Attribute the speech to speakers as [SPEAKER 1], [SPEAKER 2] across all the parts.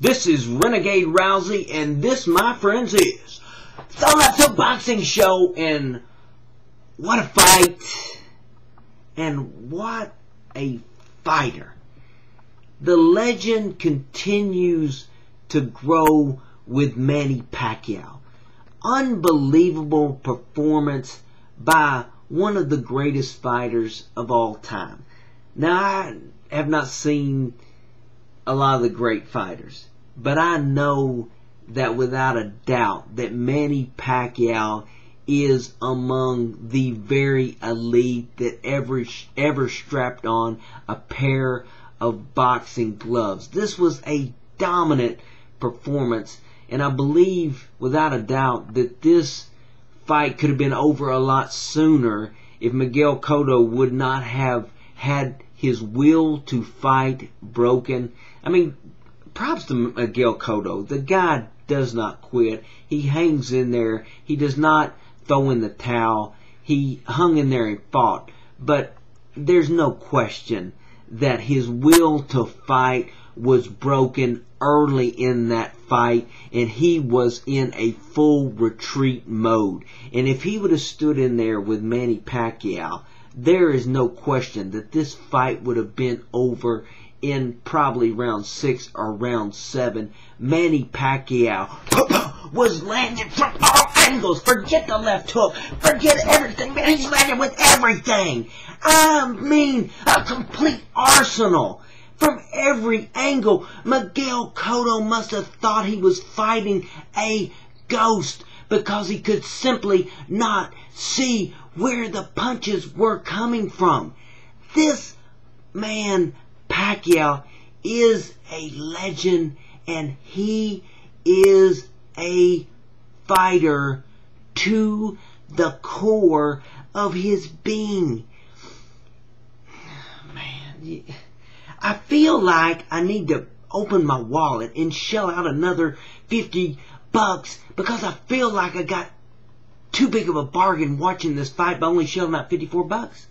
[SPEAKER 1] This is Renegade Rousey, and this, my friends, is the Left Hook Boxing Show. And what a fight! And what a fighter! The legend continues to grow with Manny Pacquiao. Unbelievable performance by one of the greatest fighters of all time. Now, I have not seen a lot of the great fighters, but I know that without a doubt that Manny Pacquiao is among the very elite that ever ever strapped on a pair of boxing gloves. This was a dominant performance, and I believe without a doubt that this fight could have been over a lot sooner if Miguel Cotto would not have had his will to fight broken. I mean, props to Miguel uh, Cotto. The guy does not quit. He hangs in there. He does not throw in the towel. He hung in there and fought. But there's no question that his will to fight was broken early in that fight and he was in a full retreat mode. And if he would have stood in there with Manny Pacquiao, there is no question that this fight would have been over in probably round six or round seven. Manny Pacquiao was landing from all angles. Forget the left hook. Forget everything, man. He's landing with everything. I mean, a complete arsenal. From every angle, Miguel Cotto must have thought he was fighting a ghost because he could simply not see where the punches were coming from. This man, Pacquiao, is a legend and he is a fighter to the core of his being. Man, I feel like I need to open my wallet and shell out another 50 bucks because I feel like I got too big of a bargain watching this fight by only shelling out 54 bucks.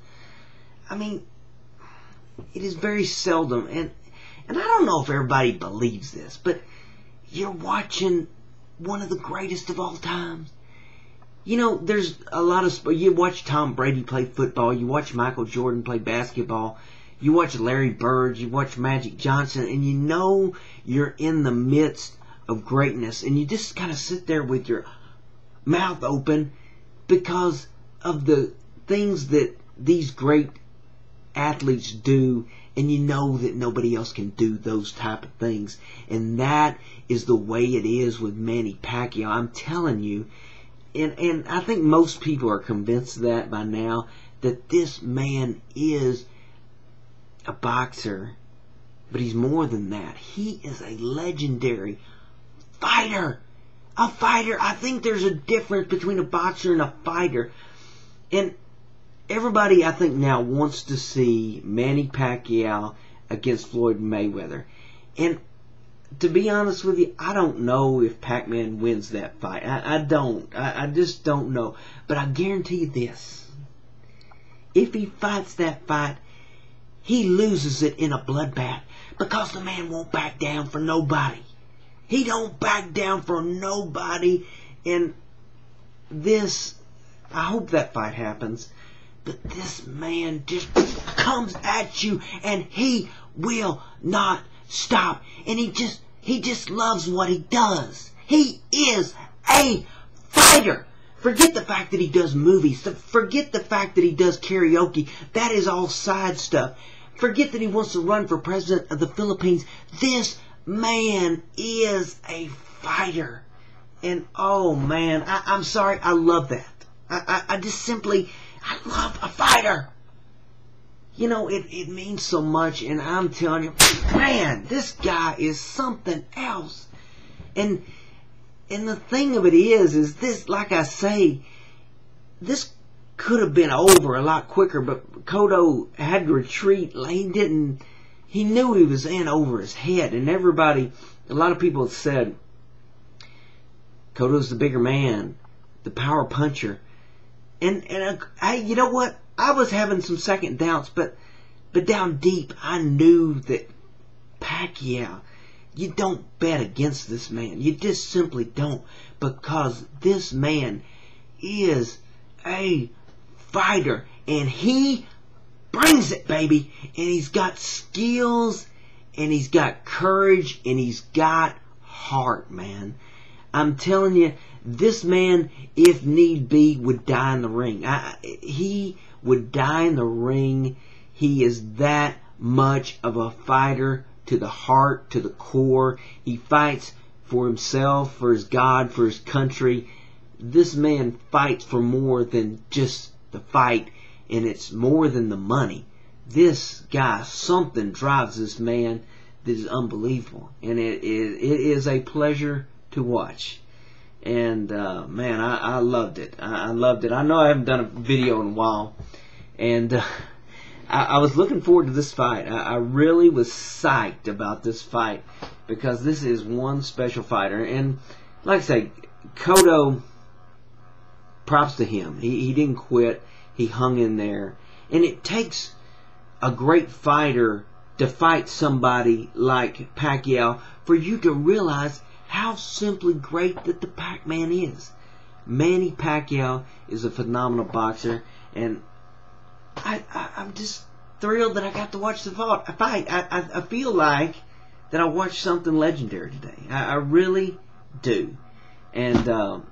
[SPEAKER 1] I mean, it is very seldom, and and I don't know if everybody believes this, but you're watching one of the greatest of all times. You know, there's a lot of you watch Tom Brady play football, you watch Michael Jordan play basketball, you watch Larry Bird, you watch Magic Johnson, and you know you're in the midst of greatness, and you just kind of sit there with your mouth open because of the things that these great athletes do and you know that nobody else can do those type of things. And that is the way it is with Manny Pacquiao. I'm telling you. And and I think most people are convinced of that by now that this man is a boxer, but he's more than that. He is a legendary fighter. A fighter. I think there's a difference between a boxer and a fighter. And everybody, I think, now wants to see Manny Pacquiao against Floyd Mayweather. And to be honest with you, I don't know if Pac-Man wins that fight. I, I don't. I, I just don't know. But I guarantee you this. If he fights that fight, he loses it in a bloodbath because the man won't back down for nobody. He don't back down for nobody. And this, I hope that fight happens. But this man just comes at you and he will not stop. And he just, he just loves what he does. He is a fighter. Forget the fact that he does movies. Forget the fact that he does karaoke. That is all side stuff. Forget that he wants to run for president of the Philippines. This man is a fighter. And oh man, I, am sorry, I love that. I, I, I, just simply, I love a fighter. You know, it, it means so much, and I'm telling you, man, this guy is something else. And and the thing of it is, is this, like I say, this could have been over a lot quicker, but Cotto had to retreat. He didn't. He knew he was in over his head, and everybody, a lot of people said, Cotto's the bigger man, the power puncher, and and uh, I, you know what? I was having some second doubts, but but down deep, I knew that Pacquiao you don't bet against this man. You just simply don't because this man is a fighter and he brings it, baby. And he's got skills and he's got courage and he's got heart, man. I'm telling you, this man, if need be, would die in the ring. I, he would die in the ring. He is that much of a fighter to the heart, to the core. He fights for himself, for his God, for his country. This man fights for more than just the fight, and it's more than the money. This guy, something drives this man that is unbelievable, and it, it, it is a pleasure to watch. And uh, man, I, I loved it. I, I loved it. I know I haven't done a video in a while, and uh, I, I was looking forward to this fight. I, I really was psyched about this fight because this is one special fighter. And like I say, Cotto, props to him. He, he didn't quit. He hung in there. And it takes a great fighter to fight somebody like Pacquiao for you to realize how simply great that the Pac-Man is. Manny Pacquiao is a phenomenal boxer, and I, I, am just thrilled that I got to watch the fight. I, I, I feel like that I watched something legendary today. I, I really do. And um,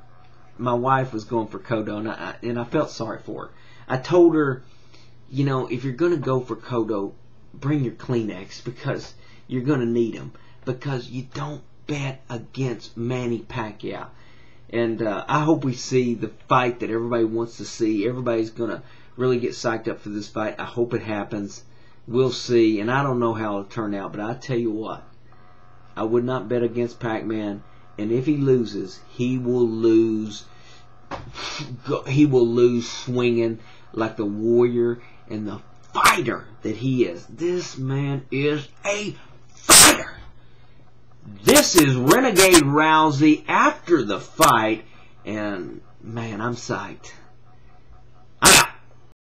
[SPEAKER 1] my wife was going for Cotto, and I, and I felt sorry for her. I told her, you know, if you're going to go for Cotto, bring your Kleenex because you're going to need them. Because you don't bet against Manny Pacquiao. And uh, I hope we see the fight that everybody wants to see. Everybody's going to really get psyched up for this fight. I hope it happens. We'll see. And I don't know how it'll turn out, but I tell you what, I would not bet against Pac-Man. And if he loses, he will lose. He will lose swinging like the warrior and the fighter that he is. This man is a fighter. This is Renegade Rousey after the fight, and man, I'm psyched.